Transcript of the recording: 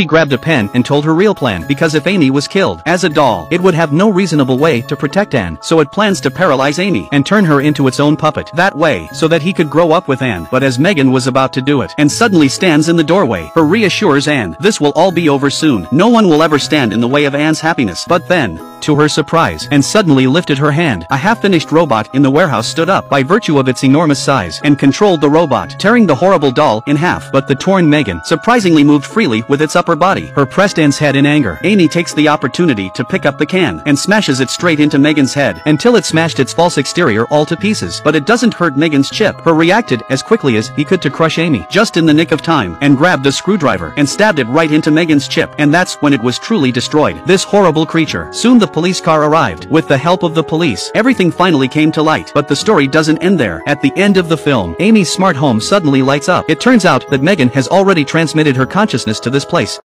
she grabbed a pen and told her real plan because if Amy was killed as a doll, it would have no reasonable way to protect Anne, so it plans to paralyze Amy and turn her into its own puppet. That way, so that he could grow up with Anne. But as Megan was about to do it, and suddenly stands in the doorway, her reassures Anne, this will all be over soon. No one will ever stand in the way of Anne's happiness. But then, to her surprise, Anne suddenly lifted her hand. A half-finished robot in the warehouse stood up by virtue of its enormous size and controlled the robot, tearing the horrible doll in half. But the torn Megan surprisingly moved freely with its upper body. Her pressed Anne's head in anger. Amy takes the opportunity to pick up the can and smashes it straight into Megan's head until it smashed its false exterior all to pieces. But it doesn't hurt Megan's chip. Her reacted as quickly as he could to crush Amy, just in the nick of time, and grabbed a screwdriver and stabbed it right into Megan's chip. And that's when it was truly destroyed. This horrible creature. Soon the police car arrived. With the help of the police, everything finally came to light. But the story doesn't end there. At the end of the film, Amy's smart home suddenly lights up. It turns out that Megan has already transmitted her consciousness to this place.